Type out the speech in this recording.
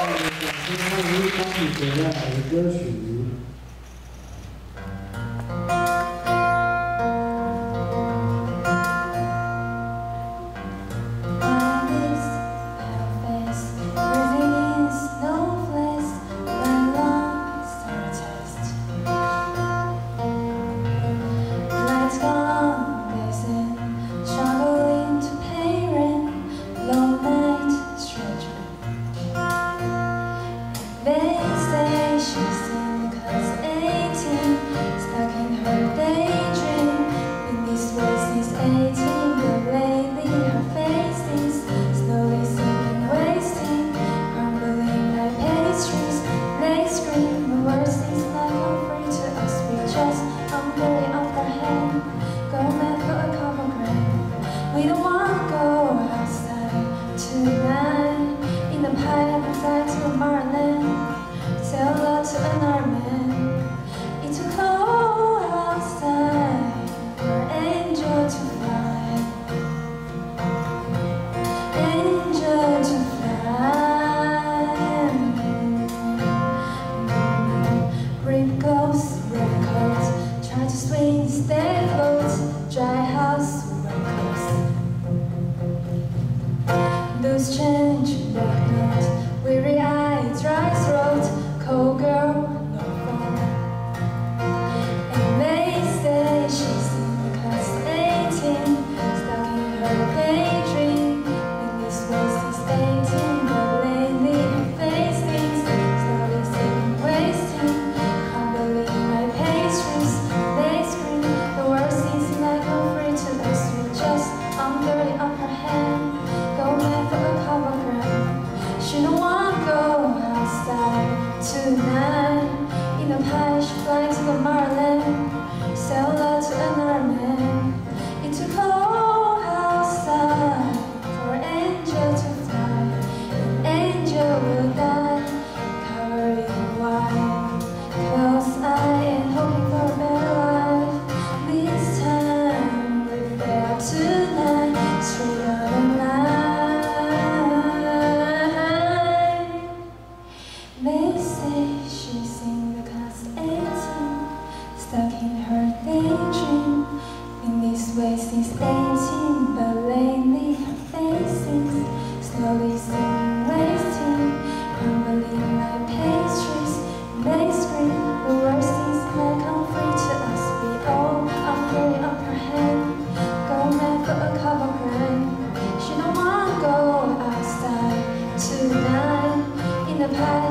Thank you. lights Step flying to the Marlin, sell out to another man. It's a cold outside for an angel to die. An angel will die, covered in white. Close eye and hoping for a better life. This time, we fail to. wasting space in the lonely faces, slowly singing, wasting, crumbling like pastries, They scream, the worst is like on to us, we all are free of her head, go mad for a cover crime, she don't wanna go outside tonight, in the past.